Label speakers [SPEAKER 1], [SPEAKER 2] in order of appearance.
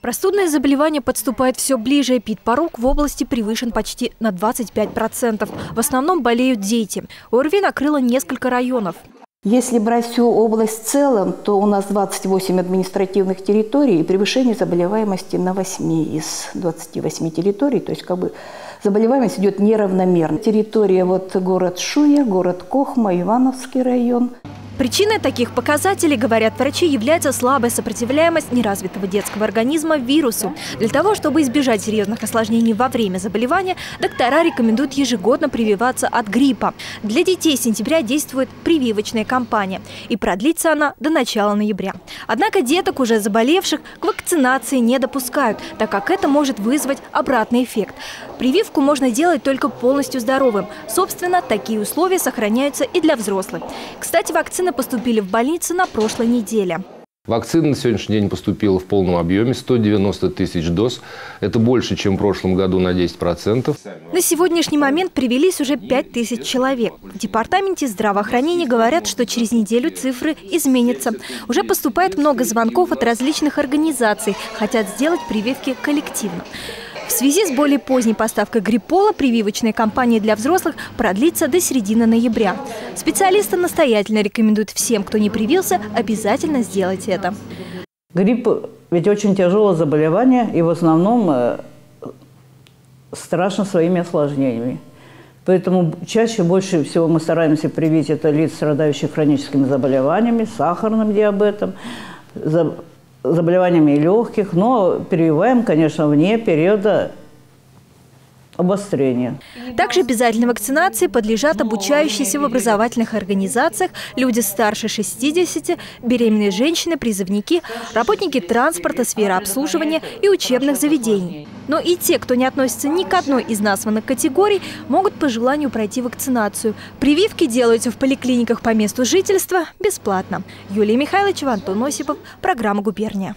[SPEAKER 1] Простудное заболевание подступает все ближе. Пит-порог в области превышен почти на 25%. В основном болеют дети. ОРВИ накрыло несколько районов.
[SPEAKER 2] Если брать всю область в целом, то у нас 28 административных территорий и превышение заболеваемости на 8 из 28 территорий. То есть как бы заболеваемость идет неравномерно. Территория вот город Шуя, город Кохма, Ивановский район.
[SPEAKER 1] Причиной таких показателей, говорят врачи, является слабая сопротивляемость неразвитого детского организма вирусу. Для того, чтобы избежать серьезных осложнений во время заболевания, доктора рекомендуют ежегодно прививаться от гриппа. Для детей с сентября действует прививочная кампания. И продлится она до начала ноября. Однако деток, уже заболевших, к вакцинации не допускают, так как это может вызвать обратный эффект. Прививку можно делать только полностью здоровым. Собственно, такие условия сохраняются и для взрослых. Кстати, вакцина Вакцины поступили в больницы на прошлой неделе.
[SPEAKER 3] Вакцина на сегодняшний день поступила в полном объеме – 190 тысяч доз. Это больше, чем в прошлом году на 10%.
[SPEAKER 1] На сегодняшний момент привелись уже 5 тысяч человек. В Департаменте здравоохранения говорят, что через неделю цифры изменятся. Уже поступает много звонков от различных организаций. Хотят сделать прививки коллективно. В связи с более поздней поставкой гриппола прививочная кампания для взрослых продлится до середины ноября. Специалисты настоятельно рекомендуют всем, кто не привился, обязательно сделать это.
[SPEAKER 4] Грипп ведь очень тяжелое заболевание и в основном э, страшно своими осложнениями. Поэтому чаще, больше всего мы стараемся привить это лиц, страдающих хроническими заболеваниями, сахарным диабетом, заболеваниями легких, но прививаем, конечно, вне периода обострения.
[SPEAKER 1] Также обязательной вакцинации подлежат обучающиеся в образовательных организациях, люди старше 60, беременные женщины, призывники, работники транспорта, сферы обслуживания и учебных заведений. Но и те, кто не относится ни к одной из названных категорий, могут по желанию пройти вакцинацию. Прививки делаются в поликлиниках по месту жительства бесплатно. Юлия Михайлович, Антон Осипов, программа «Губерния».